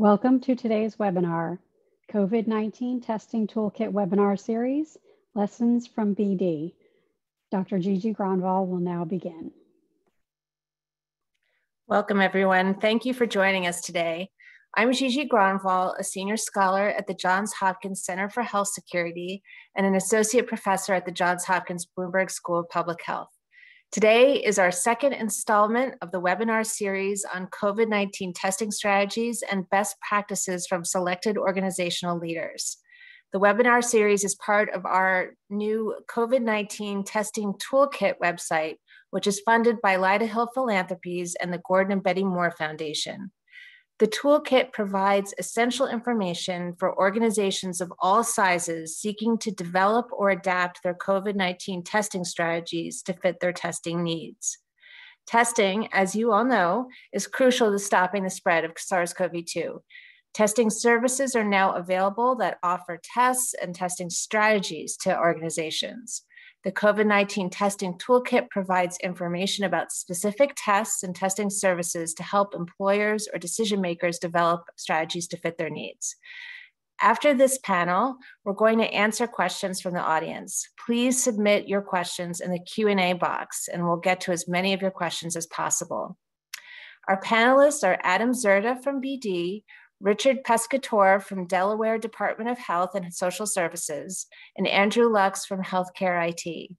Welcome to today's webinar, COVID-19 Testing Toolkit webinar series, Lessons from BD. Dr. Gigi Gronvall will now begin. Welcome everyone. Thank you for joining us today. I'm Gigi Gronvall, a senior scholar at the Johns Hopkins Center for Health Security and an associate professor at the Johns Hopkins Bloomberg School of Public Health. Today is our second installment of the webinar series on COVID 19 testing strategies and best practices from selected organizational leaders. The webinar series is part of our new COVID 19 testing toolkit website, which is funded by Lyda Hill Philanthropies and the Gordon and Betty Moore Foundation. The toolkit provides essential information for organizations of all sizes seeking to develop or adapt their COVID 19 testing strategies to fit their testing needs. Testing, as you all know, is crucial to stopping the spread of SARS CoV 2. Testing services are now available that offer tests and testing strategies to organizations. The COVID 19 testing toolkit provides information about specific tests and testing services to help employers or decision makers develop strategies to fit their needs. After this panel, we're going to answer questions from the audience. Please submit your questions in the Q&A box and we'll get to as many of your questions as possible. Our panelists are Adam Zerda from BD, Richard Pescatore from Delaware Department of Health and Social Services, and Andrew Lux from Healthcare IT.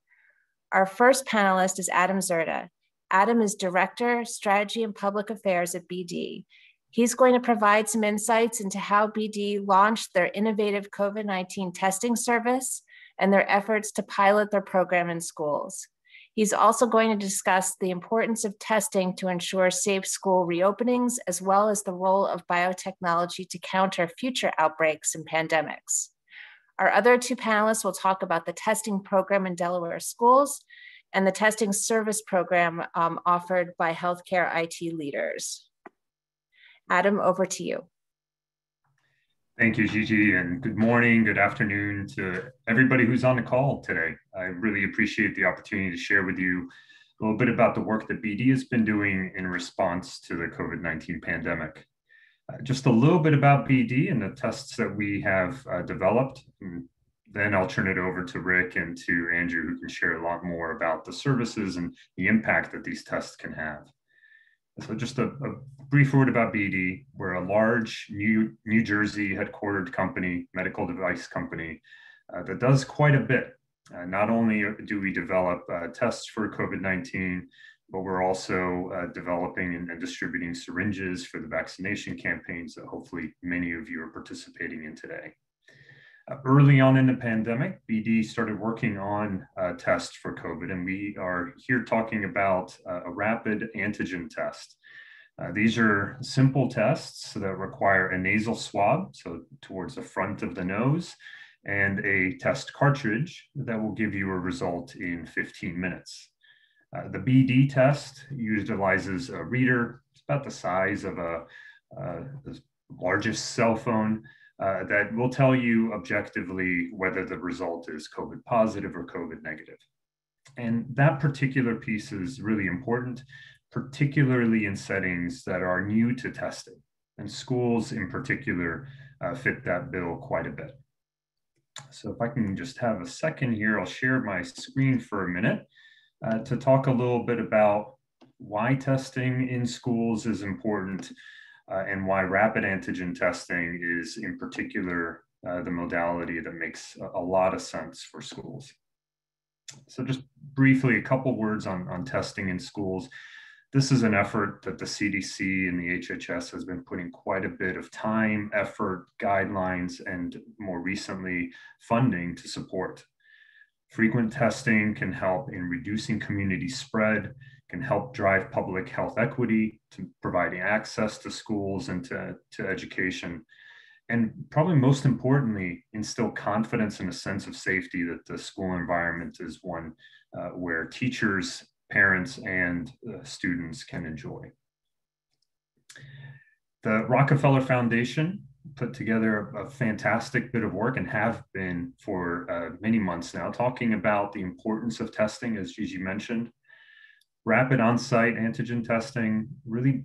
Our first panelist is Adam Zerda. Adam is Director, Strategy and Public Affairs at BD. He's going to provide some insights into how BD launched their innovative COVID 19 testing service and their efforts to pilot their program in schools. He's also going to discuss the importance of testing to ensure safe school reopenings, as well as the role of biotechnology to counter future outbreaks and pandemics. Our other two panelists will talk about the testing program in Delaware schools and the testing service program um, offered by healthcare IT leaders. Adam, over to you. Thank you, Gigi, and good morning, good afternoon to everybody who's on the call today. I really appreciate the opportunity to share with you a little bit about the work that BD has been doing in response to the COVID 19 pandemic. Uh, just a little bit about BD and the tests that we have uh, developed. And then I'll turn it over to Rick and to Andrew, who can share a lot more about the services and the impact that these tests can have. So just a, a, brief word about BD. We're a large New, New Jersey headquartered company, medical device company uh, that does quite a bit. Uh, not only do we develop uh, tests for COVID-19, but we're also uh, developing and, and, distributing syringes for the vaccination campaigns that hopefully many of you are participating in today. Early on in the pandemic, BD started working on uh, tests for COVID, and we are here talking about uh, a rapid antigen test. Uh, these are simple tests that require a nasal swab, so towards the front of the nose, and a test cartridge that will give you a result in 15 minutes. Uh, the BD test utilizes a reader, it's about the size of a, the largest cell phone, uh, that will tell you objectively whether the result is COVID positive or COVID negative. And that particular piece is really important, particularly in settings that are new to testing. And schools in particular uh, fit that bill quite a bit. So if I can just have a second here, I'll share my screen for a minute uh, to talk a little bit about why testing in schools is important uh, and why rapid antigen testing is in particular uh, the modality that makes a, a, lot of sense for schools. So just briefly, a couple words on, on testing in schools. This is an effort that the CDC and the HHS has been putting quite a bit of time, effort, guidelines, and more recently, funding to support. Frequent testing can help in reducing community spread, can help drive public health equity to providing access to schools and to, to education. And probably most importantly, instill confidence and a sense of safety that the school environment is one uh, where teachers, parents, and uh, students can enjoy. The Rockefeller Foundation put together a, fantastic bit of work and have been for uh, many months now, talking about the importance of testing, as Gigi mentioned, rapid on-site antigen testing really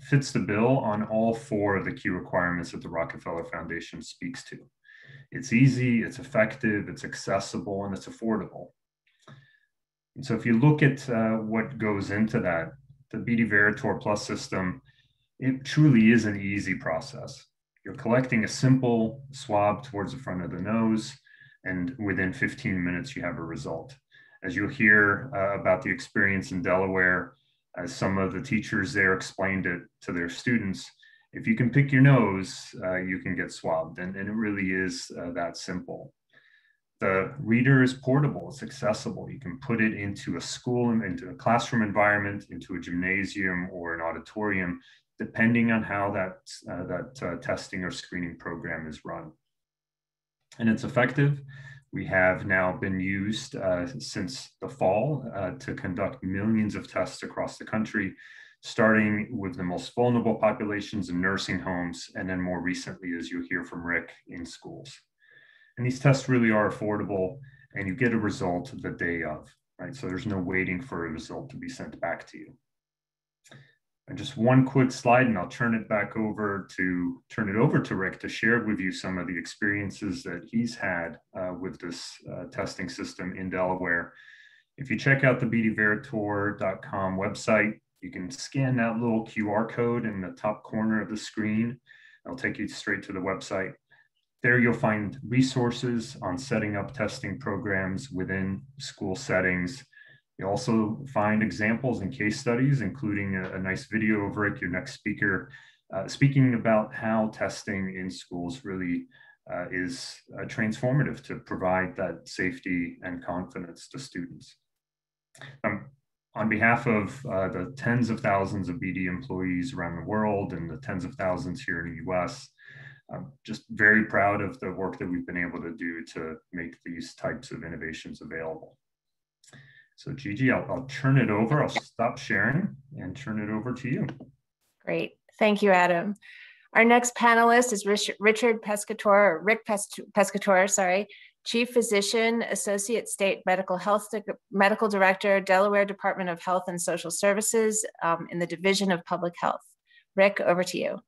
fits the bill on all four of the key requirements that the Rockefeller Foundation speaks to. It's easy, it's effective, it's accessible, and it's affordable. And so if you look at uh, what goes into that, the BD Veritor Plus system, it truly is an easy process. You're collecting a simple swab towards the front of the nose, and within 15 minutes, you have a result. As you'll hear uh, about the experience in Delaware, as some of the teachers there explained it to their students, if you can pick your nose, uh, you can get swabbed. And, and it really is uh, that simple. The reader is portable, it's accessible. You can put it into a school, into a classroom environment, into a gymnasium or an auditorium, depending on how that, uh, that uh, testing or screening program is run. And it's effective. We have now been used uh, since the fall uh, to conduct millions of tests across the country, starting with the most vulnerable populations in nursing homes, and then more recently, as you hear from Rick, in schools. And these tests really are affordable, and you get a result the day of, right? So there's no waiting for a result to be sent back to you. And just one quick slide, and I'll turn it back over to turn it over to Rick to share with you some of the experiences that he's had uh, with this uh, testing system in Delaware. If you check out the bdveritor.com website, you can scan that little QR code in the top corner of the screen. It'll take you straight to the website. There you'll find resources on setting up testing programs within school settings you also find examples and case studies, including a, a nice video of Rick, your next speaker, uh, speaking about how testing in schools really uh, is uh, transformative to provide that safety and confidence to students. Um, on behalf of uh, the tens of thousands of BD employees around the world and the tens of thousands here in the US, I'm just very proud of the work that we've been able to do to make these types of innovations available. So Gigi, I'll, I'll turn it over. I'll stop sharing and turn it over to you. Great. Thank you, Adam. Our next panelist is Richard Pescatore, Rick Pescatore, sorry, Chief Physician, Associate State Medical Health Medical Director, Delaware Department of Health and Social Services um, in the Division of Public Health. Rick, over to you.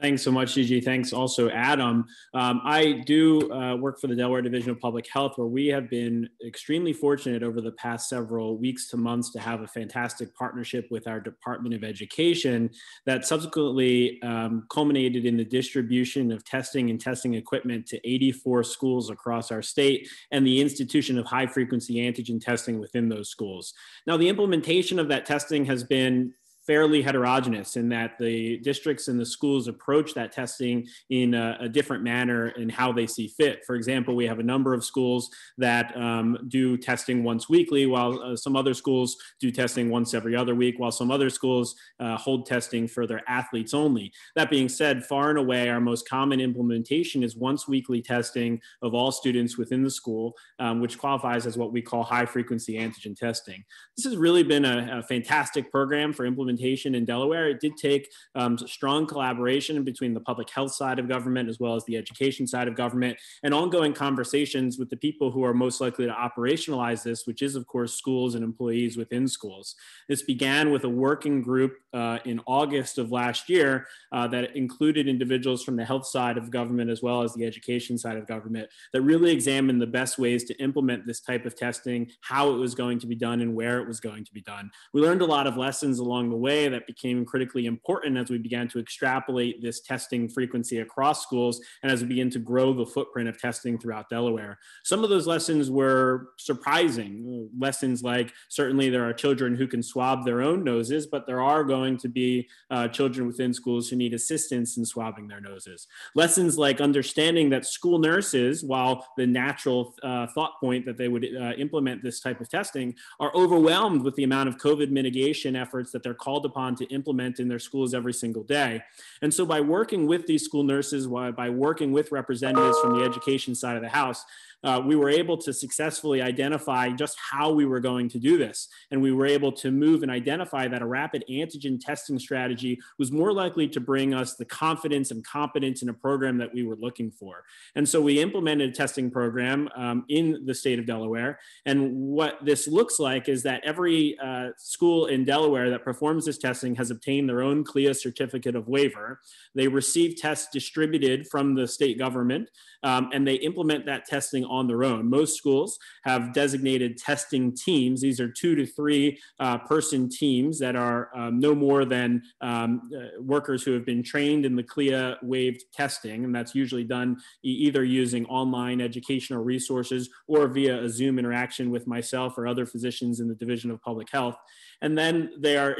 Thanks so much, Gigi. Thanks also, Adam. Um, I do uh, work for the Delaware Division of Public Health, where we have been extremely fortunate over the past several weeks to months to have a fantastic partnership with our Department of Education that subsequently um, culminated in the distribution of testing and testing equipment to 84 schools across our state and the institution of high frequency antigen testing within those schools. Now, the implementation of that testing has been fairly heterogeneous in that the districts and the schools approach that testing in a, a different manner and how they see fit. For example, we have a number of schools that um, do testing once weekly, while uh, some other schools do testing once every other week, while some other schools uh, hold testing for their athletes only. That being said, far and away, our most common implementation is once weekly testing of all students within the school, um, which qualifies as what we call high frequency antigen testing. This has really been a, a fantastic program for implementation implementation in Delaware, it did take um, strong collaboration between the public health side of government as well as the education side of government and ongoing conversations with the people who are most likely to operationalize this, which is, of course, schools and employees within schools. This began with a working group uh, in August of last year uh, that included individuals from the health side of government as well as the education side of government that really examined the best ways to implement this type of testing, how it was going to be done, and where it was going to be done. We learned a lot of lessons along the way that became critically important as we began to extrapolate this testing frequency across schools and as we begin to grow the footprint of testing throughout Delaware. Some of those lessons were surprising. Lessons like certainly there are children who can swab their own noses, but there are going to be uh, children within schools who need assistance in swabbing their noses. Lessons like understanding that school nurses, while the natural uh, thought point that they would uh, implement this type of testing, are overwhelmed with the amount of COVID mitigation efforts that they're called upon to implement in their schools every single day. And so by working with these school nurses, by working with representatives from the education side of the house, uh, we were able to successfully identify just how we were going to do this. And we were able to move and identify that a rapid antigen testing strategy was more likely to bring us the confidence and competence in a program that we were looking for. And so we implemented a testing program um, in the state of Delaware. And what this looks like is that every uh, school in Delaware that performs this testing has obtained their own CLIA certificate of waiver. They receive tests distributed from the state government um, and they implement that testing on their own. Most schools have designated testing teams. These are two to three uh, person teams that are um, no more than um, uh, workers who have been trained in the CLIA waived testing. And that's usually done either using online educational resources or via a Zoom interaction with myself or other physicians in the Division of Public Health. And then they are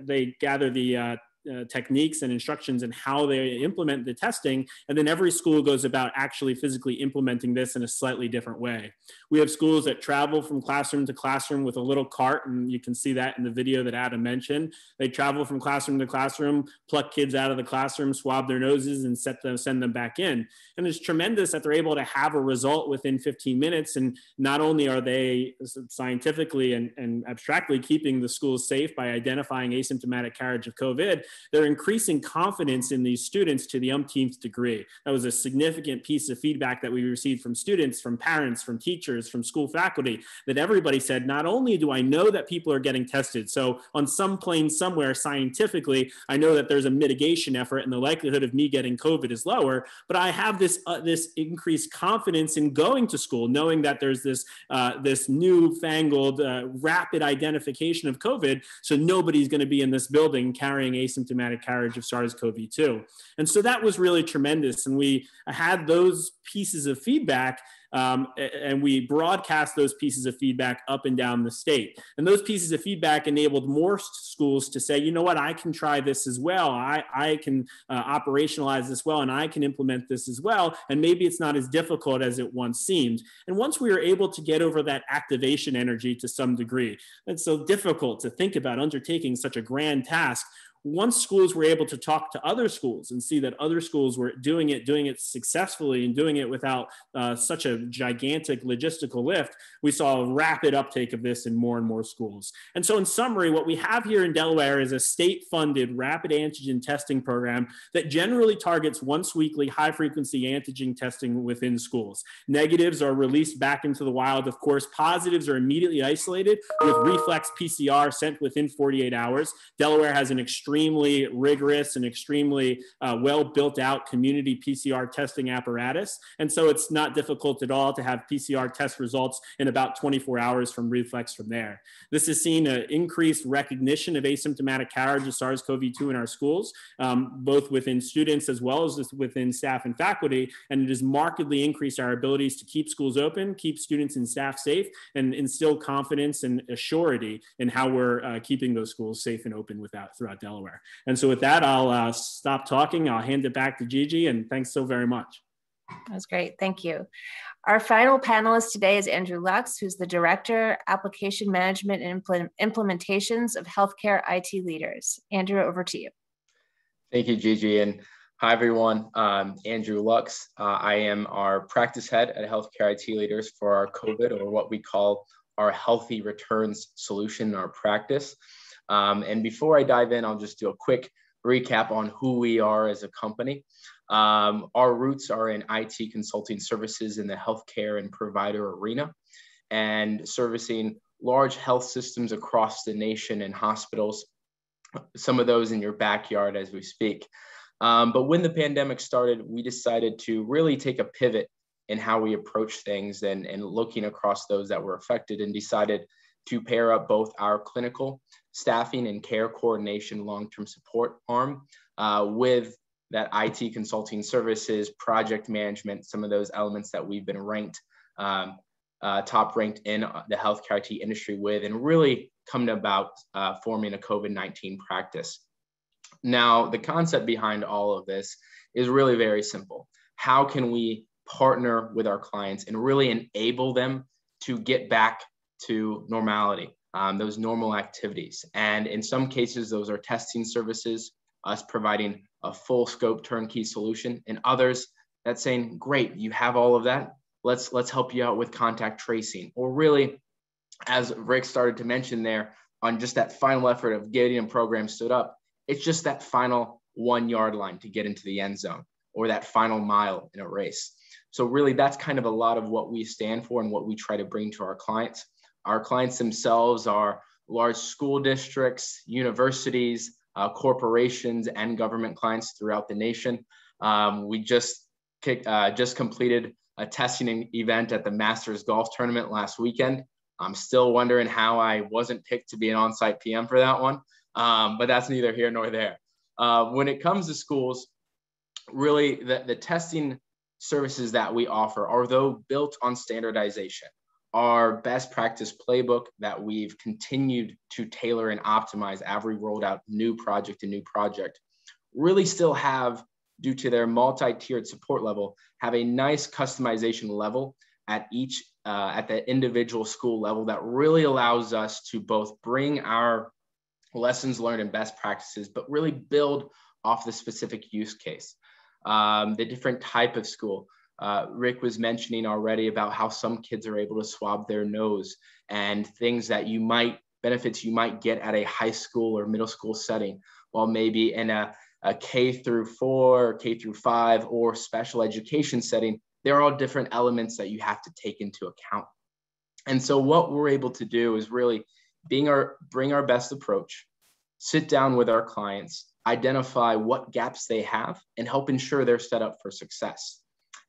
they gather the uh, uh, techniques and instructions and how they implement the testing. And then every school goes about actually physically implementing this in a slightly different way. We have schools that travel from classroom to classroom with a little cart, and you can see that in the video that Adam mentioned. They travel from classroom to classroom, pluck kids out of the classroom, swab their noses, and set them, send them back in. And it's tremendous that they're able to have a result within 15 minutes. And not only are they scientifically and, and abstractly keeping the schools safe by identifying asymptomatic carriage of COVID, they're increasing confidence in these students to the umpteenth degree. That was a significant piece of feedback that we received from students, from parents, from teachers, from school faculty, that everybody said, not only do I know that people are getting tested, so on some plane somewhere scientifically, I know that there's a mitigation effort and the likelihood of me getting COVID is lower, but I have this, uh, this increased confidence in going to school, knowing that there's this, uh, this newfangled uh, rapid identification of COVID, so nobody's gonna be in this building carrying asymptomatic asymptomatic carriage of SARS-CoV-2. And so that was really tremendous. And we had those pieces of feedback um, and we broadcast those pieces of feedback up and down the state. And those pieces of feedback enabled more schools to say, you know what, I can try this as well. I, I can uh, operationalize this well, and I can implement this as well. And maybe it's not as difficult as it once seemed. And once we were able to get over that activation energy to some degree, it's so difficult to think about undertaking such a grand task once schools were able to talk to other schools and see that other schools were doing it, doing it successfully, and doing it without uh, such a gigantic logistical lift, we saw a rapid uptake of this in more and more schools. And so, in summary, what we have here in Delaware is a state funded rapid antigen testing program that generally targets once weekly high frequency antigen testing within schools. Negatives are released back into the wild, of course, positives are immediately isolated with reflex PCR sent within 48 hours. Delaware has an extreme extremely rigorous and extremely uh, well built out community PCR testing apparatus. And so it's not difficult at all to have PCR test results in about 24 hours from reflex from there. This has seen an increased recognition of asymptomatic carriage of SARS-CoV-2 in our schools, um, both within students as well as within staff and faculty. And it has markedly increased our abilities to keep schools open, keep students and staff safe, and instill confidence and assurity in how we're uh, keeping those schools safe and open without, throughout Delaware. And so with that, I'll uh, stop talking. I'll hand it back to Gigi and thanks so very much. That was great. Thank you. Our final panelist today is Andrew Lux, who's the Director, Application Management and Implementations of Healthcare IT Leaders. Andrew, over to you. Thank you, Gigi. And hi, everyone. I'm Andrew Lux. Uh, I am our practice head at Healthcare IT Leaders for our COVID, or what we call our Healthy Returns solution, in our practice. Um, and before I dive in, I'll just do a quick recap on who we are as a company. Um, our roots are in IT consulting services in the healthcare and provider arena and servicing large health systems across the nation and hospitals, some of those in your backyard as we speak. Um, but when the pandemic started, we decided to really take a pivot in how we approach things and, and looking across those that were affected and decided to pair up both our clinical staffing and care coordination long-term support arm uh, with that IT consulting services, project management, some of those elements that we've been ranked, um, uh, top ranked in the healthcare IT industry with, and really come to about uh, forming a COVID-19 practice. Now, the concept behind all of this is really very simple. How can we partner with our clients and really enable them to get back to normality, um, those normal activities. And in some cases, those are testing services, us providing a full scope turnkey solution. In others, that's saying, great, you have all of that. let's let's help you out with contact tracing or really as rick started to mention there on just that final effort of getting a program stood up it's just that final one yard line to get into the end zone or that final mile in a race so really that's kind of a lot of what we stand for and what we try to bring to our clients our clients themselves are large school districts universities uh, corporations and government clients throughout the nation um, we just kick, uh, just completed a testing event at the Masters Golf Tournament last weekend. I'm still wondering how I wasn't picked to be an on-site PM for that one, um, but that's neither here nor there. Uh, when it comes to schools, really the, the testing services that we offer are though built on standardization. Our best practice playbook that we've continued to tailor and optimize every rolled out new project and new project really still have due to their multi-tiered support level, have a nice customization level at each uh, at the individual school level that really allows us to both bring our lessons learned and best practices, but really build off the specific use case. Um, the different type of school. Uh, Rick was mentioning already about how some kids are able to swab their nose and things that you might benefits you might get at a high school or middle school setting, while maybe in a a K through four, K through five, or special education setting, they're all different elements that you have to take into account. And so what we're able to do is really being our bring our best approach, sit down with our clients, identify what gaps they have, and help ensure they're set up for success.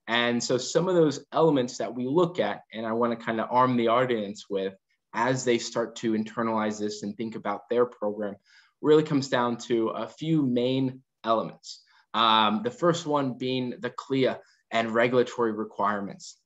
And so some of those elements that we look at, and I want to kind of arm the audience with as they start to internalize this and think about their program, really comes down to a few main elements. Um, the first one being the CLIA and regulatory requirements.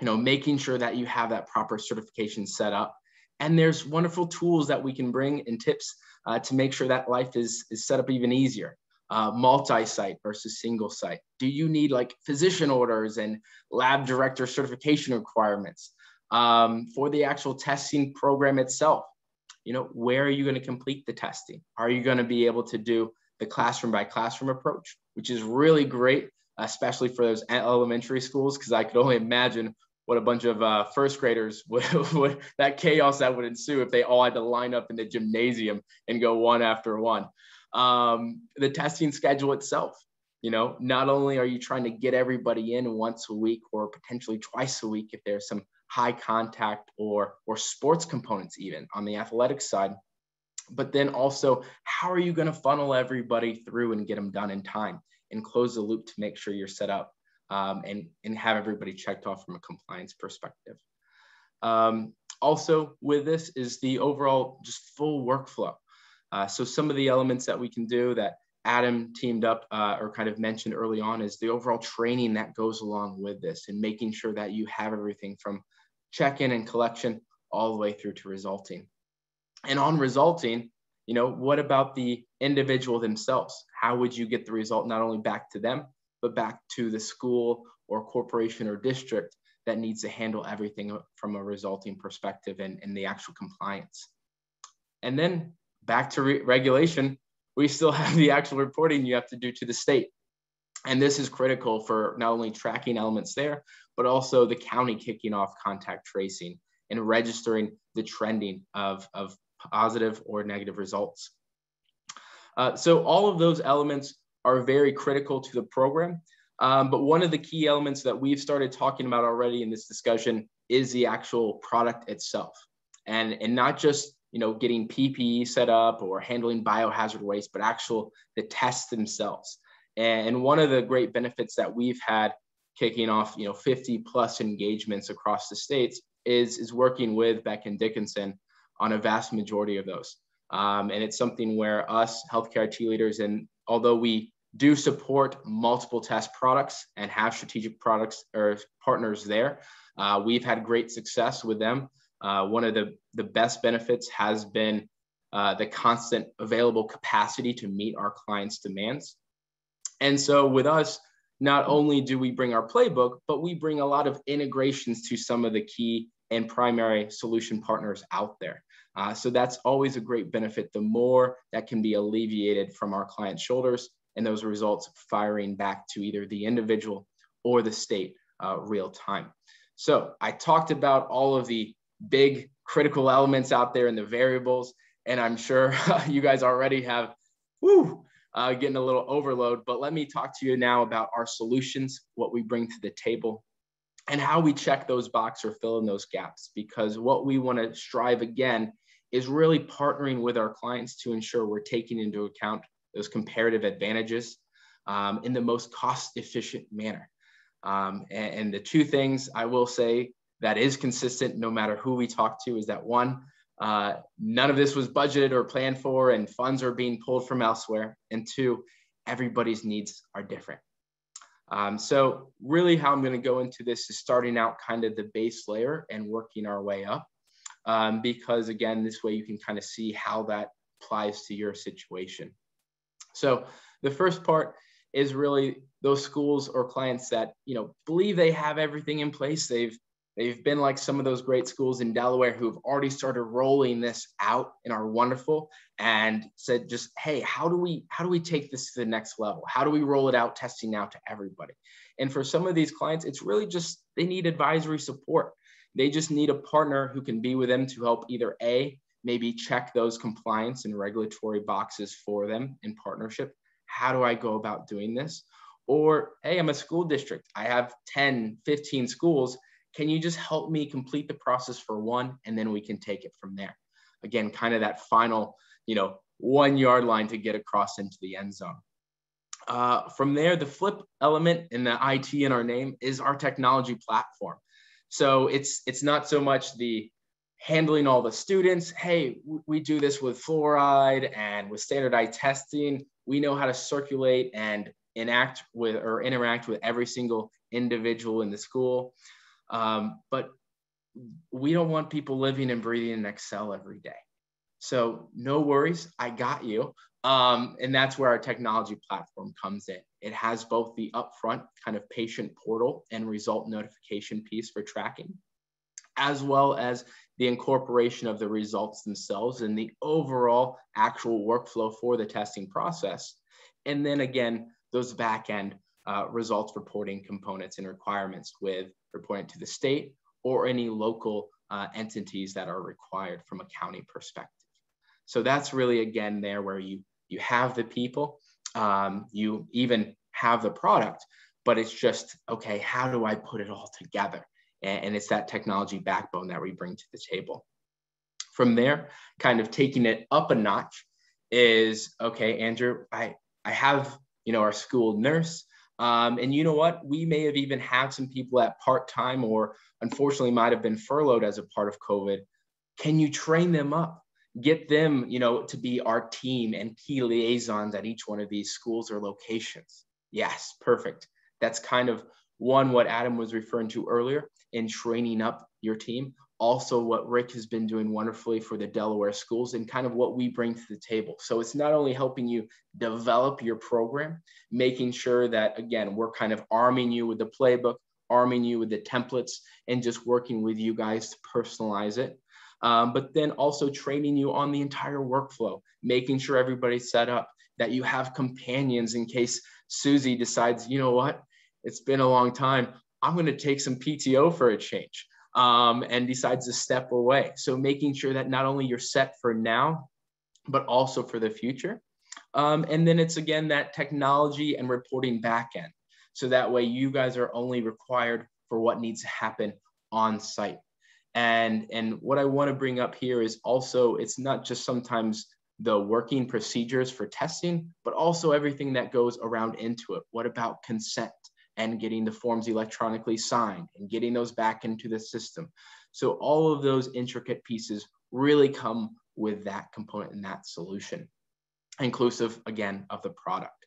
You know, making sure that you have that proper certification set up. And there's wonderful tools that we can bring and tips uh, to make sure that life is, is set up even easier. Uh, multi-site versus single site. Do you need like physician orders and lab director certification requirements um, for the actual testing program itself? You know, where are you going to complete the testing? Are you going to be able to do the classroom by classroom approach, which is really great, especially for those elementary schools, because I could only imagine what a bunch of uh, first graders would, would, that chaos that would ensue if they all had to line up in the gymnasium and go one after one. Um, the testing schedule itself, you know, not only are you trying to get everybody in once a week or potentially twice a week if there's some high contact or or sports components even on the athletic side but then also how are you going to funnel everybody through and get them done in time and close the loop to make sure you're set up um, and, and have everybody checked off from a compliance perspective. Um, also with this is the overall just full workflow. Uh, so some of the elements that we can do that Adam teamed up uh, or kind of mentioned early on is the overall training that goes along with this and making sure that you have everything from check-in and collection all the way through to resulting. And on resulting, you know, what about the individual themselves? How would you get the result not only back to them, but back to the school or corporation or district that needs to handle everything from a resulting perspective and, and the actual compliance? And then back to re- regulation, we still have the actual reporting you have to do to the state. And this is critical for not only tracking elements there, but also the county kicking off contact tracing and registering the trending of, of positive or negative results. Uh, so all of those elements are very critical to the program. Um, but one of the key elements that we've started talking about already in this discussion is the actual product itself. And, and not just you know getting PPE set up or handling biohazard waste, but actual the tests themselves. And one of the great benefits that we've had kicking off you know 50 plus engagements across the states is, is working with Becton Dickinson on a vast majority of those. Um, and it's something where us healthcare IT leaders, and although we do support multiple test products and have strategic products or partners there, uh, we've had great success with them. Uh, one of the, the best benefits has been uh, the constant available capacity to meet our clients' demands. And so with us, not only do we bring our playbook, but we bring a lot of integrations to some of the key and primary solution partners out there. Uh, so that's always a great benefit. The more that can be alleviated from our client's shoulders and those results firing back to either the individual or the state uh, real time. So I talked about all of the big critical elements out there in the variables, and I'm sure you guys already have, whoo, uh, getting a little overload. But let me talk to you now about our solutions, what we bring to the table, and how we check those boxes or fill in those gaps. Because what we want to strive again is really partnering with our clients to ensure we're taking into account those comparative advantages um, in the most cost efficient manner. Um, and, and, the two things I will say that is consistent no matter who we talk to is that one, uh, none of this was budgeted or planned for, and funds are being pulled from elsewhere. And two, everybody's needs are different. Um, so, really, how I'm going to go into this is starting out kind of the base layer and working our way up. Um, because, again, this way you can kind of see how that applies to your situation. So, the first part is really those schools or clients that you know believe they have everything in place. They've They've been like some of those great schools in Delaware who have already started rolling this out and are wonderful and said just, hey, how do we how do we take this to the next level? How do we roll it out testing now to everybody? And for some of these clients, it's really just they need advisory support. They just need a partner who can be with them to help either A, maybe check those compliance and regulatory boxes for them in partnership. How do I go about doing this? Or, hey, I'm a school district. I have 10, 15 schools can you just help me complete the process for one and then we can take it from there? Again, kind of that final, you know, one yard line to get across into the end zone. Uh, from there, the flip element in the IT in our name is our technology platform. So it's it's not so much the handling all the students. Hey, we do this with fluoride and with standardized testing. We know how to circulate and enact with or interact with every single individual in the school. Um, but we don't want people living and breathing in Excel every day. So no worries, I got you. Um, and that's where our technology platform comes in. It has both the upfront kind of patient portal and result notification piece for tracking, as well as the incorporation of the results themselves and the overall actual workflow for the testing process. And then again, those back end uh, results reporting components and requirements with reporting to the state or any local uh, entities that are required from a county perspective. So that's really again there where you you have the people, um, you even have the product, but it's just okay. How do I put it all together? And, and it's that technology backbone that we bring to the table. From there, kind of taking it up a notch is okay, Andrew. I I have you know our school nurse. Um, and you know what? We may have even had some people at part time or unfortunately might have been furloughed as a part of COVID. Can you train them up? Get them, you know, to be our team and key liaisons at each one of these schools or locations. Yes, perfect. That's kind of one what Adam was referring to earlier in training up your team also what Rick has been doing wonderfully for the Delaware schools and kind of what we bring to the table. So it's not only helping you develop your program, making sure that, again, we're kind of arming you with the playbook, arming you with the templates, and just working with you guys to personalize it. Um, but then also training you on the entire workflow, making sure everybody's set up, that you have companions in case Susie decides, you know what, it's been a long time. I'm going to take some PTO for a change um, and decides to step away. So making sure that not only you're set for now, but also for the future. Um, and then it's again that technology and reporting backend. So that way you guys are only required for what needs to happen on site. And, and what I want to bring up here is also it's not just sometimes the working procedures for testing, but also everything that goes around into it. What about consent? And getting the forms electronically signed and getting those back into the system. So all of those intricate pieces really come with that component and that solution, inclusive again of the product.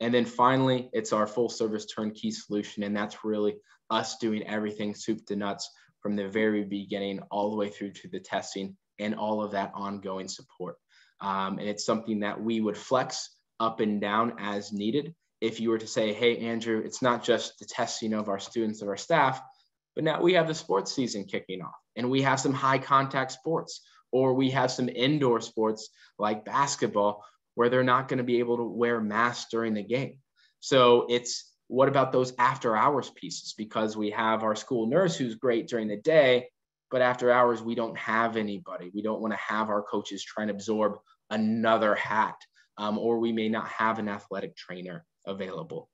And then finally, it's our full service turnkey solution. And that's really us doing everything soup to nuts from the very beginning all the way through to the testing and all of that ongoing support. Um, and it's something that we would flex up and down as needed if you were to say, hey, Andrew, it's not just the testing of our students, of our staff, but now we have the sports season kicking off and we have some high contact sports or we have some indoor sports like basketball where they're not going to be able to wear masks during the game. So it's what about those after hours pieces? Because we have our school nurse who's great during the day, but after hours, we don't have anybody. We don't want to have our coaches try and absorb another hat, um, or we may not have an athletic trainer available.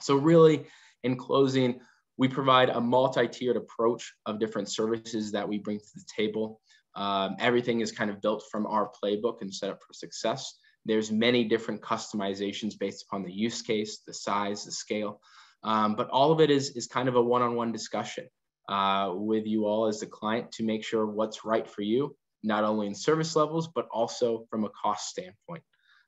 So, really, in closing, we provide a multi-tiered approach of different services that we bring to the table. Um, everything is kind of built from our playbook and set up for success. There's many different customizations based upon the use case, the size, the scale, um, but all of it is, is kind of a one-on-one discussion uh, with you all as the client to make sure what's right for you, not only in service levels, but also from a cost standpoint.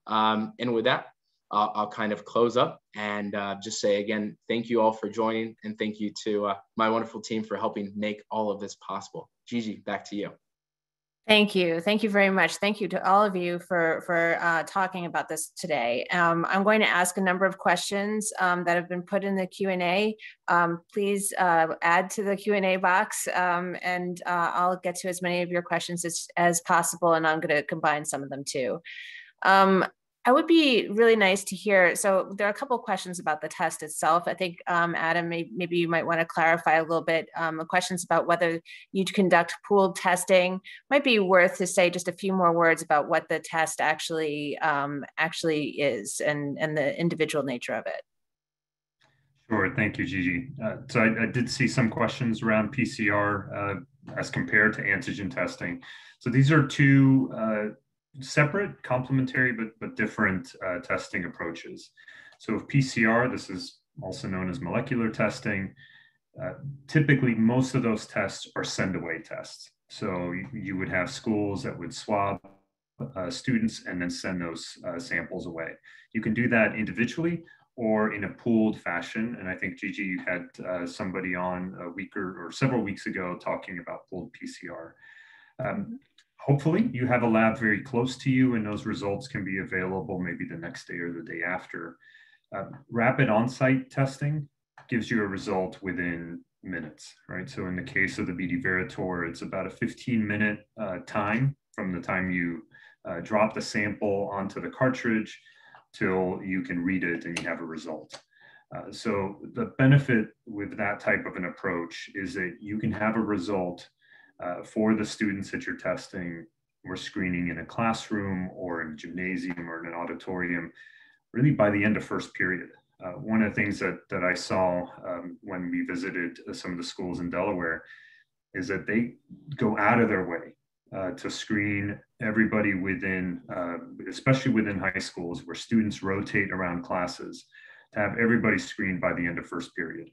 Um, and with that, I'll, I'll, kind of close up and uh, just say again, thank you all for joining and thank you to uh, my wonderful team for helping make all of this possible. Gigi, back to you. Thank you. Thank you very much. Thank you to all of you for, for uh, talking about this today. Um, I'm going to ask a number of questions um, that have been put in the Q&A. Um, please uh, add to the Q&A box um, and uh, I'll get to as many of your questions as, as possible and I'm going to combine some of them too. I would be really nice to hear. So there are a couple questions about the test itself. I think um, Adam, may, maybe you might want to clarify a little bit. Um, questions about whether you'd conduct pooled testing might be worth to say just a few more words about what the test actually um, actually is and and the individual nature of it. Sure, thank you, Gigi. Uh, so I, I, did see some questions around PCR uh, as compared to antigen testing. So these are two uh, separate, complementary, but, but different uh, testing approaches. So with PCR, this is also known as molecular testing. Uh, typically, most of those tests are send-away tests. So you, you, would have schools that would swab uh, students and then send those uh, samples away. You can do that individually or in a pooled fashion. And I think Gigi, you had uh, somebody on a week or, or, several weeks ago talking about pooled PCR. Um, hopefully you have a lab very close to you and those results can be available maybe the next day or the day after. Uh, rapid on-site testing gives you a result within minutes, right? So in the case of the BD Veritor, it's about a 15 minute uh, time from the time you uh, drop the sample onto the cartridge till you can read it and you have a result. Uh, so the benefit with that type of an approach is that you can have a result uh, for the students that you're testing or screening in a classroom or in a gymnasium or in an auditorium, really by the end of first period. Uh, one of the things that, that I saw um, when we visited some of the schools in Delaware is that they go out of their way uh, to screen everybody within, uh, especially within high schools where students rotate around classes, to have everybody screened by the end of first period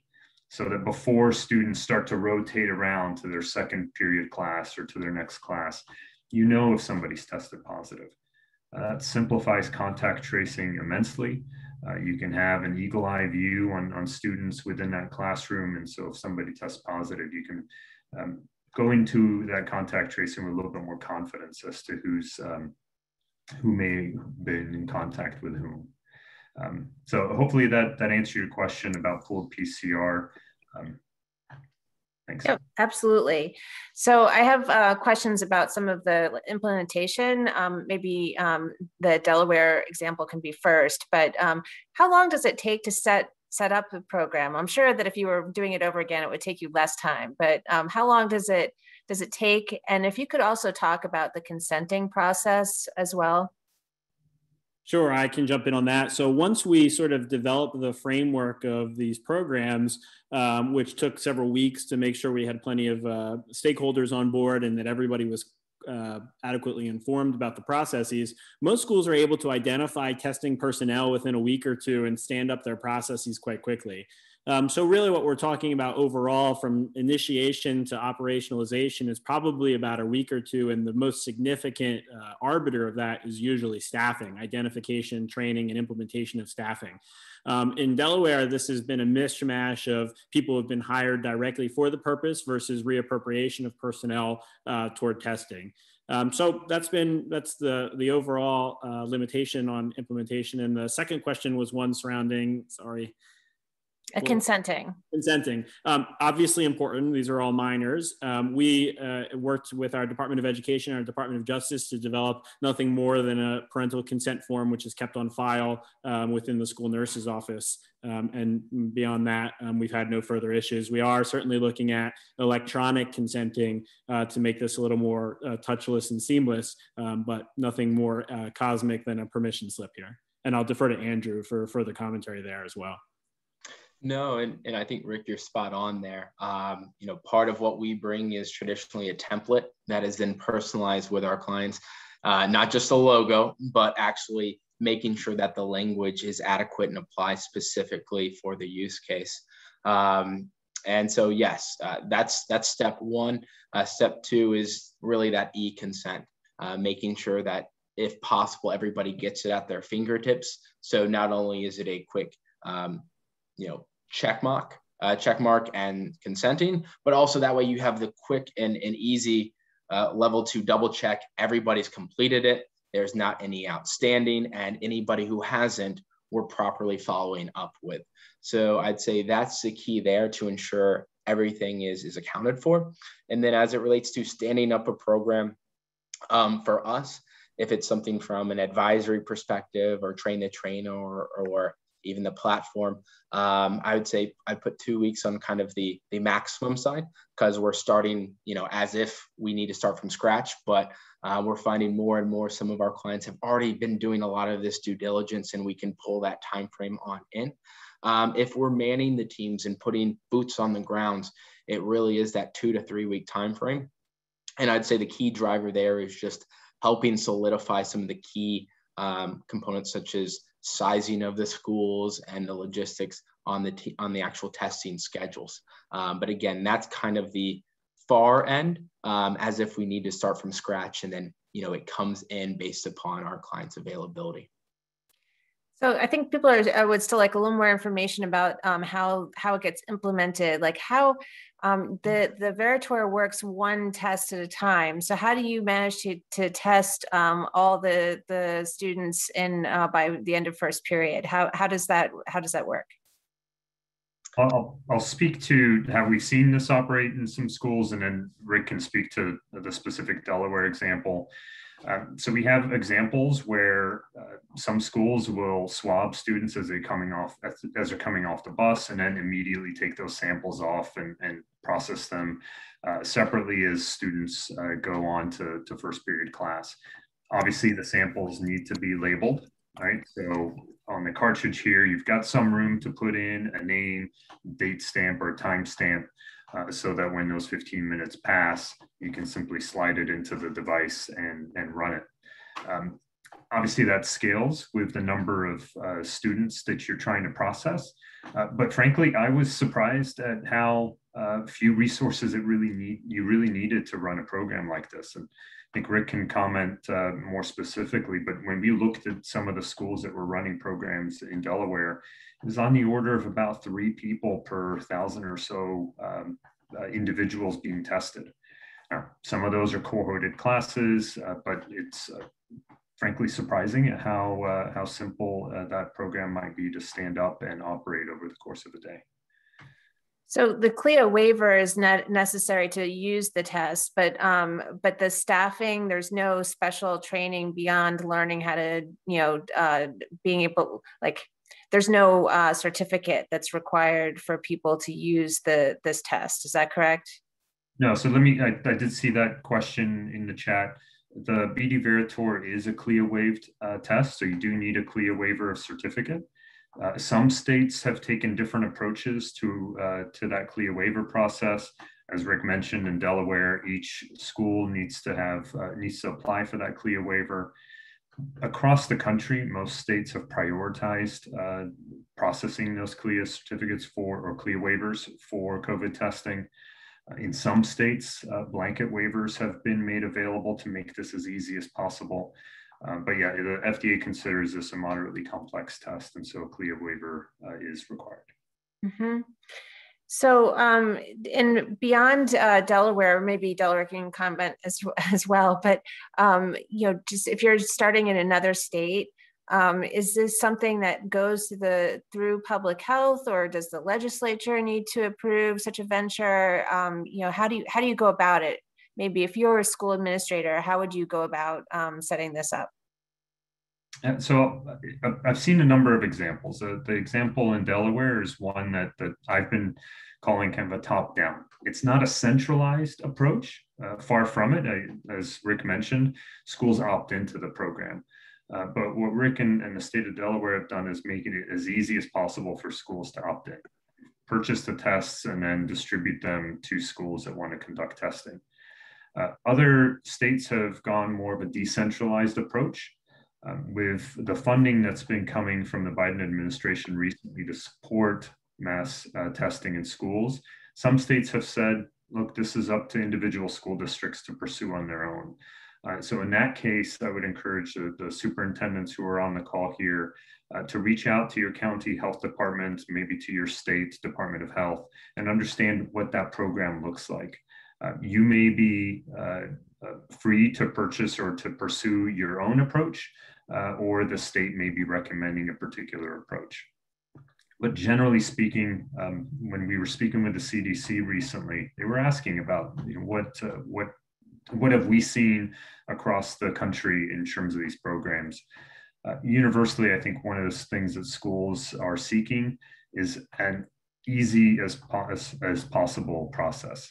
so that before students start to rotate around to their second period class or to their next class, you know if somebody's tested positive. Uh, simplifies contact tracing immensely. Uh, you can have an eagle eye view on, on students within that classroom. And so if somebody tests positive, you can um, go into that contact tracing with a little bit more confidence as to who's um, who may have been in contact with whom. Um, so hopefully that, that answered your question about pooled PCR. Um, thanks. Yep, absolutely. So I have uh, questions about some of the implementation. Um, maybe um, the Delaware example can be first, but um, how long does it take to set set up a program? I'm sure that if you were doing it over again, it would take you less time, but um, how long does it does it take? And if you could also talk about the consenting process as well. Sure, I can jump in on that. So once we sort of developed the framework of these programs, um, which took several weeks to make sure we had plenty of uh, stakeholders on board and that everybody was uh, adequately informed about the processes, most schools are able to identify testing personnel within a week or two and stand up their processes quite quickly. Um, so really what we're talking about overall from initiation to operationalization is probably about a week or two. And the most significant uh, arbiter of that is usually staffing, identification, training, and implementation of staffing. Um, in Delaware, this has been a mishmash of people who have been hired directly for the purpose versus reappropriation of personnel uh, toward testing. Um, so that's been that's the the overall uh, limitation on implementation. And the second question was one surrounding sorry A consenting. Consenting. Um, obviously important. These are all minors. Um, we uh, worked with our Department of Education, our Department of Justice to develop nothing more than a parental consent form, which is kept on file um, within the school nurse's office. Um, and beyond that, um, we've had no further issues. We are certainly looking at electronic consenting uh, to make this a little more uh, touchless and seamless, um, but nothing more uh, cosmic than a permission slip here. And I'll defer to Andrew for further commentary there as well. No, and, and I think Rick, you're spot on there. Um, you know, part of what we bring is traditionally a template that is then personalized with our clients, uh, not just a logo, but actually making sure that the language is adequate and applies specifically for the use case. Um, and so, yes, uh, that's that's step one. Uh, step two is really that e-consent, uh, making sure that if possible, everybody gets it at their fingertips. So not only is it a quick um, you know check mark, uh, check mark and consenting, but also that way you have the quick and, and easy uh, level to double check everybody's completed it. There's not any outstanding and anybody who hasn't, we're properly following up with. So I'd say that's the key there to ensure everything is, is accounted for. And then as it relates to standing up a program um, for us, if it's something from an advisory perspective or train the trainer or, or even the platform. Um, I would say I put two weeks on kind of the the maximum side because we're starting, you know, as if we need to start from scratch. But uh, we're finding more and more some of our clients have already been doing a lot of this due diligence, and we can pull that time frame on in. Um, if we're manning the teams and putting boots on the grounds, it really is that two to three week time frame. And I'd say the key driver there is just helping solidify some of the key um, components such as sizing of the schools and the logistics on the t- on the actual testing schedules. Um, but again, that's kind of the far end, um, as if we need to start from scratch, and then you know it comes in based upon our clients' availability. So I think people are I would still like a little more information about um, how how it gets implemented. Like how um, the the Veritor works one test at a time. So how do you manage to to test um, all the the students in uh, by the end of first period? How how does that how does that work? I'll, I'll speak to how we've seen this operate in some schools, and then Rick can speak to the specific Delaware example. Um, so we have examples where uh, some schools will swab students as they're coming off as, as, they're coming off the bus, and then immediately take those samples off and, and process them uh, separately as students uh, go on to, to first period class. Obviously, the samples need to be labeled, right? So on the cartridge here, you've got some room to put in a name, date stamp, or time stamp uh, so that when those 15 minutes pass, you can simply slide it into the device and, and run it. Um, obviously, that scales with the number of uh, students that you're trying to process. Uh, but frankly, I was surprised at how uh, few resources it really need you really needed to run a program like this. And I think Rick can comment uh, more specifically. But when we looked at some of the schools that were running programs in Delaware, it was on the order of about three people per thousand or so um, uh, individuals being tested. Now, some of those are cohorted classes, uh, but it's frankly surprising at how, uh, how simple uh, that program might be to stand up and operate over the course of a day. So the CLIA waiver is not necessary to use the test, but um, but the staffing, there's no special training beyond learning how to, you know, uh, being able like there's no uh, certificate that's required for people to use the this test. Is that correct? No. So let me. I, I did see that question in the chat. The BD Veritor is a CLIA waived uh, test, so you do need a CLIA waiver certificate. Uh, some states have taken different approaches to uh, to that CLIA waiver process. As Rick mentioned, in Delaware, each school needs to have uh, needs to apply for that CLIA waiver across the country, most states have prioritized uh, processing those CLIA certificates for or CLIA waivers for COVID testing. In some states, uh, blanket waivers have been made available to make this as easy as possible. Uh, but yeah, the FDA considers this a moderately complex test, and so a CLIA waiver uh, is required. Mm -hmm. So, um, and beyond uh, Delaware, maybe Delaware can comment as as well. But um, you know, just if you're starting in another state, Um, is this something that goes to the through public health, or does the legislature need to approve such a venture? Um, you know, how do you how do you go about it? Maybe if you're a school administrator, how would you go about um, setting this up? And so I've seen a number of examples. Uh, the example in Delaware is one that, that I've been calling kind of a top down. It's not a centralized approach, uh, far from it. I, as Rick mentioned, schools opt into the program. Uh, but what Rick and, and, the state of Delaware have done is making it as easy as possible for schools to opt in, purchase the tests, and then distribute them to schools that want to conduct testing. Uh, other states have gone more of a decentralized approach. Um, with the funding that's been coming from the Biden administration recently to support mass uh, testing in schools, some states have said, look, this is up to individual school districts to pursue on their own. Uh, so in that case, I would encourage the, the superintendents who are on the call here uh, to reach out to your county health department, maybe to your state Department of Health, and understand what that program looks like. Uh, you may be uh, uh, free to purchase or to pursue your own approach, uh, or the state may be recommending a particular approach. But generally speaking, um, when we were speaking with the CDC recently, they were asking about you know, what what what have we seen across the country in terms of these programs? Uh, universally, I think one of those things that schools are seeking is an easy as, as, as possible process.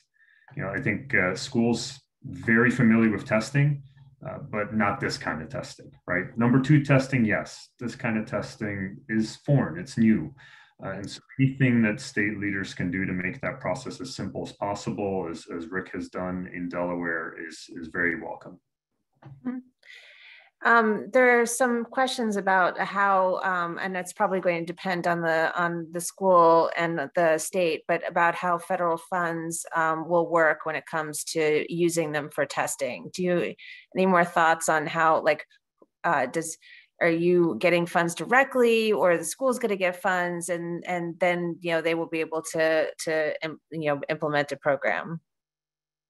You know, I think uh, schools very familiar with testing, uh, but not this kind of testing, right? Number two, testing, yes, this kind of testing is foreign, it's new. Uh, and so anything that state leaders can do to make that process as simple as possible, as, as Rick has done in Delaware, is, is very welcome. Mm-hmm. Um, there are some questions about how, um, and it's probably going to depend on the on the school and the state, but about how federal funds um, will work when it comes to using them for testing. Do you any more thoughts on how, like, uh, does are you getting funds directly or the school's going to get funds and and then you know they will be able to to you know implement a program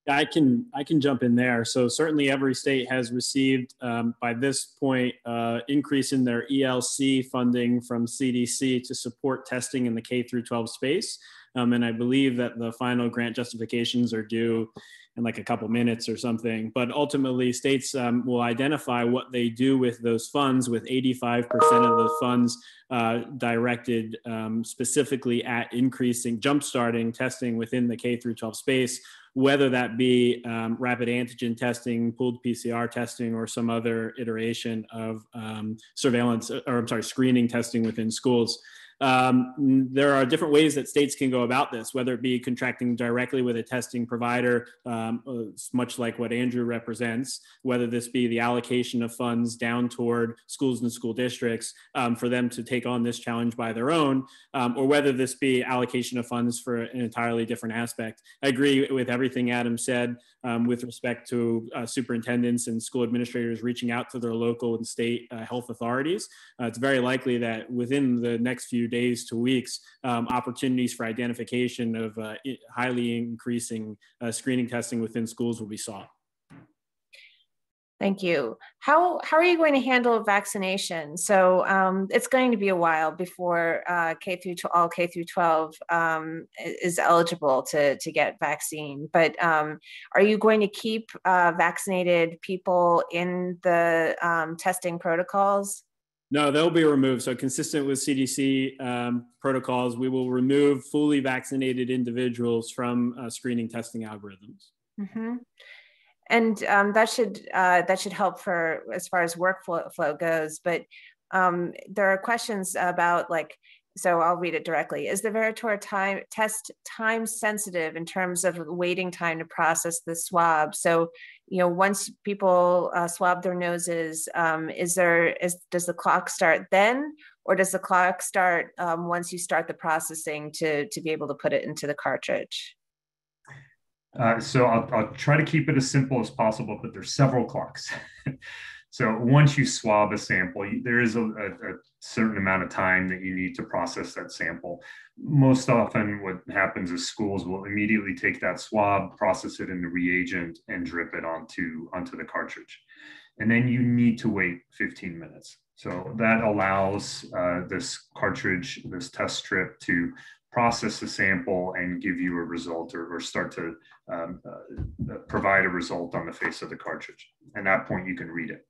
I can I can jump in there. So certainly every state has received um, by this point uh, increase in their ELC funding from CDC to support testing in the K through 12 space. Um, and I believe that the final grant justifications are due in like a couple minutes or something. But ultimately, states um, will identify what they do with those funds, with 85% of the funds uh, directed um, specifically at increasing, jumpstarting testing within the K through 12 space, whether that be um, rapid antigen testing, pooled PCR testing, or some other iteration of um, surveillance, or I'm sorry, screening testing within schools. Um, there are different ways that states can go about this, whether it be contracting directly with a testing provider, um, uh, much like what Andrew represents, whether this be the allocation of funds down toward schools and school districts um, for them to take on this challenge by their own, um, or whether this be allocation of funds for an entirely different aspect. I agree with everything Adam said um, with respect to uh, superintendents and school administrators reaching out to their local and state uh, health authorities. Uh, it's very likely that within the next few days to weeks, um, opportunities for identification of uh, highly increasing uh, screening testing within schools will be sought. Thank you. How, how are you going to handle vaccination? So um, it's going to be a while before uh, K through all K through 12 um, is eligible to, to get vaccine. But um, are you going to keep uh, vaccinated people in the um, testing protocols? No, they'll be removed. So consistent with CDC um, protocols, we will remove fully vaccinated individuals from uh, screening testing algorithms. Mm-hmm and um, that should uh, that should help for as far as workflow goes. But um, there are questions about like so I'll read it directly. Is the Veritor time test time sensitive in terms of waiting time to process the swab? So, you know, once people uh, swab their noses, um, is there is does the clock start then, or does the clock start um, once you start the processing to to be able to put it into the cartridge? Uh, so I'll, I'll, try to keep it as simple as possible, but there's several clocks. so once you swab a sample, there is a, a, a, certain amount of time that you need to process that sample. Most often what happens is schools will immediately take that swab, process it in the reagent and drip it onto, onto the cartridge. and then you need to wait 15 minutes. So that allows uh, this cartridge, this test strip to process the sample and give you a result or, or start to um, uh, provide a result on the face of the cartridge. At that point, you can read it.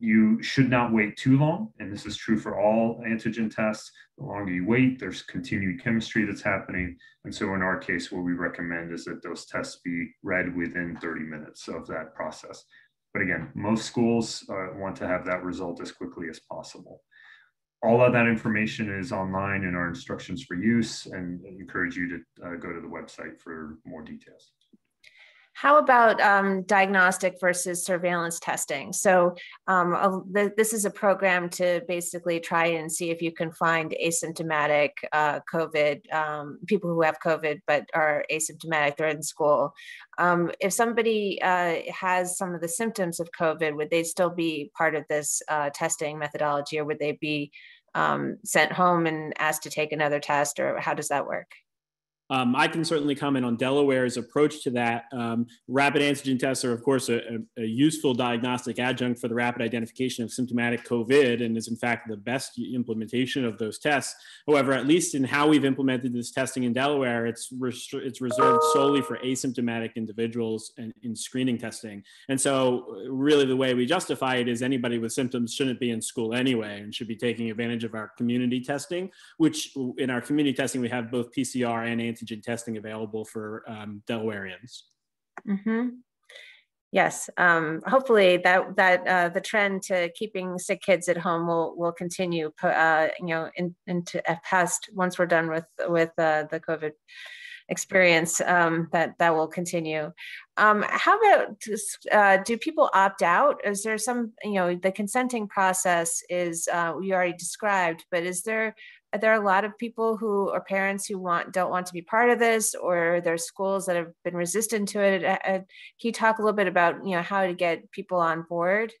You should not wait too long, and this is true for all antigen tests. The longer you wait, there's continued chemistry that's happening. And so in our case, what we recommend is that those tests be read within 30 minutes of that process. But again, most schools uh, want to have that result as quickly as possible. All of that information is online in our instructions for use and encourage you to uh, go to the website for more details. How about um, diagnostic versus surveillance testing? So um, th this is a program to basically try and see if you can find asymptomatic uh, COVID, um, people who have COVID but are asymptomatic, they're in school. Um, if somebody uh, has some of the symptoms of COVID, would they still be part of this uh, testing methodology or would they be um, sent home and asked to take another test or how does that work? Um, I can certainly comment on Delaware's approach to that. Um, rapid antigen tests are, of course, a, a, useful diagnostic adjunct for the rapid identification of symptomatic COVID and is, in fact, the best implementation of those tests. However, at least in how we've implemented this testing in Delaware, it's, it's reserved solely for asymptomatic individuals and in screening testing. And so, really, the way we justify it is anybody with symptoms shouldn't be in school anyway and should be taking advantage of our community testing, which in our community testing, we have both PCR and antigen antigen testing available for um, Delawareans. Mm-hmm. Yes, um, hopefully that that uh, the trend to keeping sick kids at home will will continue. Uh, you know, in, into uh, past once we're done with with uh, the COVID experience, um, that that will continue. Um, how about uh, do people opt out? Is there some you know the consenting process is uh, you already described, but is there are a lot of people who are parents who want don't want to be part of this or there's schools that have been resistant to it uh, can you talk a little bit about you know how to get people on board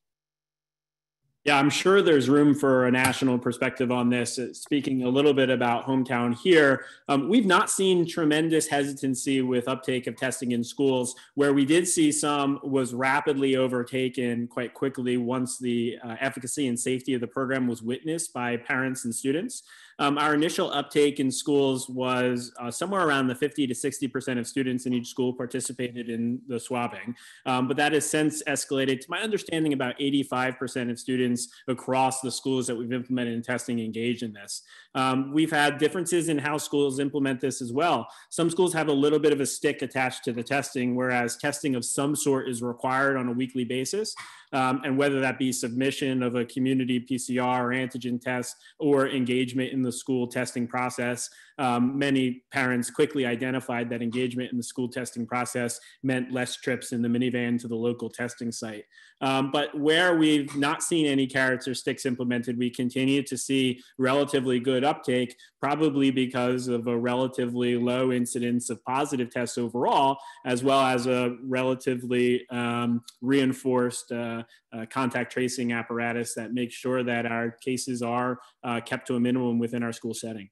yeah, I'm sure there's room for a national perspective on this. Uh, speaking a little bit about hometown here, um, we've not seen tremendous hesitancy with uptake of testing in schools. Where we did see some was rapidly overtaken quite quickly once the uh, efficacy and safety of the program was witnessed by parents and students. Um, our initial uptake in schools was uh, somewhere around the 50 to 60% of students in each school participated in the swabbing. Um, but that has since escalated to my understanding about 85% of students across the schools that we've implemented in testing engage in this. Um, we've had differences in how schools implement this as well. Some schools have a little bit of a stick attached to the testing, whereas testing of some sort is required on a weekly basis um, and whether that be submission of a community PCR or antigen test or engagement in the school testing process. Um, many parents quickly identified that engagement in the school testing process meant less trips in the minivan to the local testing site. Um, but where we've not seen any carrots or sticks implemented, we continue to see relatively good uptake, probably because of a relatively low incidence of positive tests overall, as well as a relatively um, reinforced uh, uh, contact tracing apparatus that makes sure that our cases are uh, kept to a minimum within our school setting.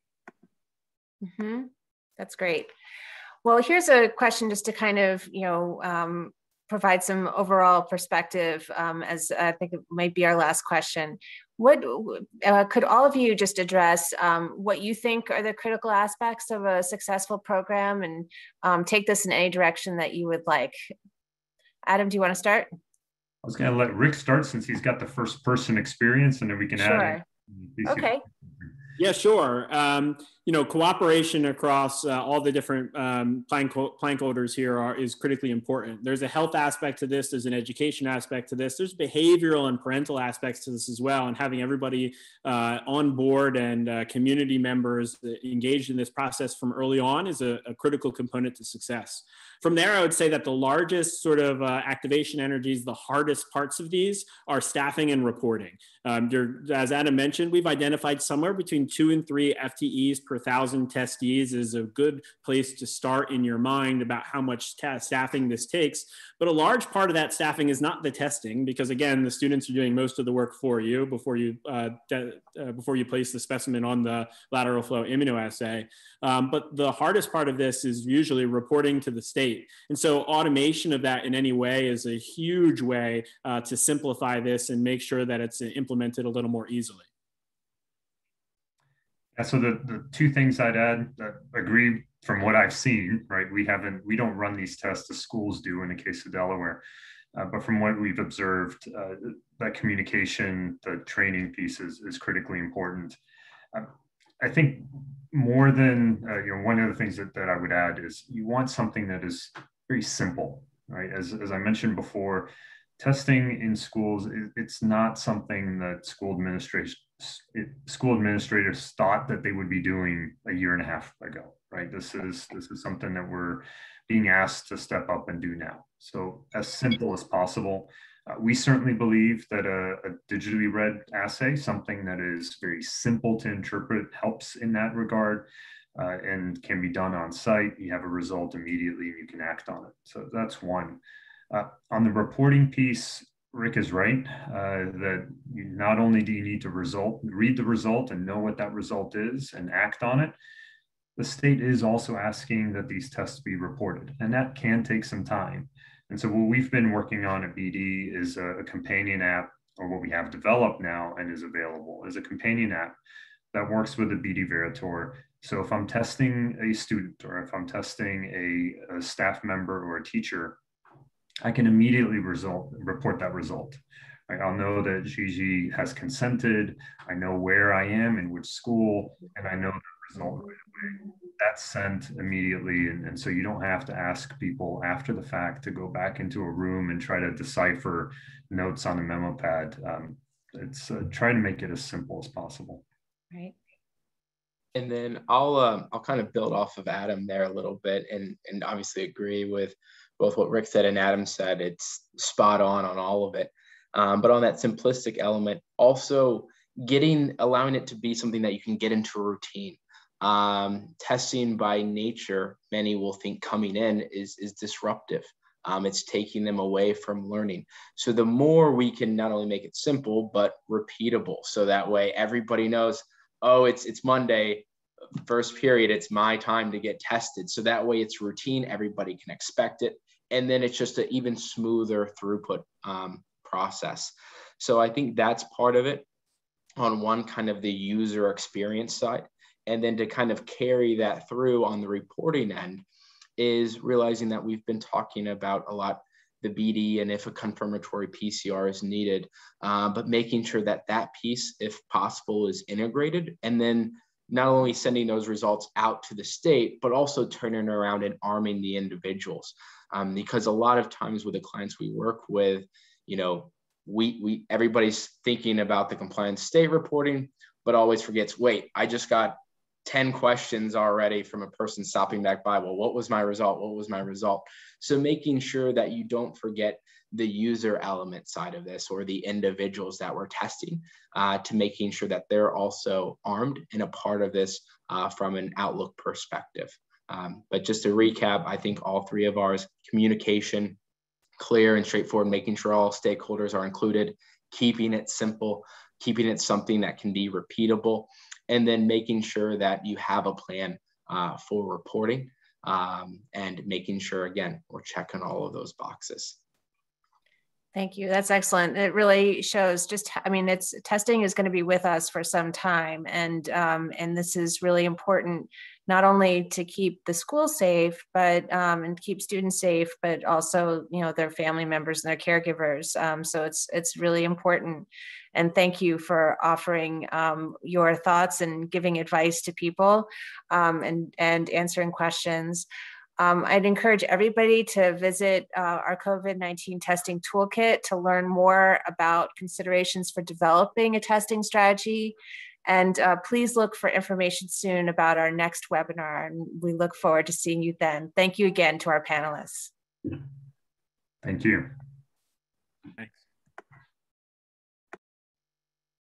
Mm-hmm. That's great. Well, here's a question just to kind of, you know, um, provide some overall perspective um, as I think it might be our last question. What uh, could all of you just address um, what you think are the critical aspects of a successful program and um, take this in any direction that you would like? Adam, do you want to start? I was going to let Rick start since he's got the first person experience and then we can sure. add. Okay. Yeah, sure. Um, you know, cooperation across uh, all the different um, plank, plank holders here are, is critically important. There's a health aspect to this. There's an education aspect to this. There's behavioral and parental aspects to this as well. And having everybody uh, on board and uh, community members engaged in this process from early on is a, a, critical component to success. From there, I would say that the largest sort of uh, activation energies, the hardest parts of these are staffing and reporting. Um, as Adam mentioned, we've identified somewhere between two and three FTEs per per thousand testees is a good place to start in your mind about how much staffing this takes. But a large part of that staffing is not the testing, because again, the students are doing most of the work for you before you uh, uh, before you place the specimen on the lateral flow immunoassay. Um, but the hardest part of this is usually reporting to the state, and so automation of that in any way is a huge way uh, to simplify this and make sure that it's implemented a little more easily. Yeah, so the, the two things I'd add that agree from what I've seen, right? We haven't, we don't run these tests, the schools do in the case of Delaware. Uh, but from what we've observed, uh, that communication, the training piece is, is critically important. Uh, I think more than, uh, you know, one of the things that, that I would add is you want something that is very simple, right? As, as I mentioned before, testing in schools, it's not something that school administration school administrators thought that they would be doing a year and a half ago, right? This is this is something that we're being asked to step up and do now. So as simple as possible. Uh, we certainly believe that a, a, digitally read assay, something that is very simple to interpret, helps in that regard uh, and can be done on site. You have a result immediately and you can act on it. So that's one. Uh, on the reporting piece, Rick is right uh, that not only do you need to result, read the result and know what that result is and act on it, the state is also asking that these tests be reported, and that can take some time. And so, what we've been working on at BD is a, a companion app, or what we have developed now and is available is a companion app that works with the BD Veritor. So, if I'm testing a student or if I'm testing a, a staff member or a teacher, I can immediately result report that result. I'll know that Gigi has consented. I know where I am in which school, and I know the result right away. That's sent immediately, and, and so you don't have to ask people after the fact to go back into a room and try to decipher notes on a memo pad. Um, it's uh, try to make it as simple as possible. Right. And then I'll uh, I'll kind of build off of Adam there a little bit, and and obviously agree with both what Rick said and Adam said. It's spot on on all of it. Um, but on that simplistic element, also getting allowing it to be something that you can get into a routine. Um, testing by nature, many will think coming in is is disruptive. Um, it's taking them away from learning. So the more we can not only make it simple but repeatable, so that way everybody knows, oh, it's it's Monday, first period, it's my time to get tested. So that way it's routine, everybody can expect it and then it's just an even smoother throughput um, process. So I think that's part of it on one kind of the user experience side. And then to kind of carry that through on the reporting end is realizing that we've been talking about a lot the BD and if a confirmatory PCR is needed, uh, but making sure that that piece, if possible, is integrated. And then not only sending those results out to the state, but also turning around and arming the individuals um, because a lot of times with the clients we work with, you know, we we everybody's thinking about the compliance state reporting, but always forgets. Wait, I just got 10 questions already from a person stopping back by. Well, what was my result? What was my result? So making sure that you don't forget the user element side of this or the individuals that we're testing uh, to making sure that they're also armed and a part of this uh, from an outlook perspective. Um, but just to recap, I think all three of ours communication, clear and straightforward, making sure all stakeholders are included, keeping it simple, keeping it something that can be repeatable, and then making sure that you have a plan uh, for reporting um, and making sure, again, we're checking all of those boxes. Thank you. That's excellent. It really shows just, I mean, it's testing is going to be with us for some time. And, um, and this is really important, not only to keep the school safe, but, um, and keep students safe, but also, you know, their family members and their caregivers. Um, so it's, it's really important. And thank you for offering um, your thoughts and giving advice to people um, and, and answering questions. Um, I'd encourage everybody to visit uh, our COVID 19 testing toolkit to learn more about considerations for developing a testing strategy. And uh, please look for information soon about our next webinar. And we look forward to seeing you then. Thank you again to our panelists. Thank you. Thanks.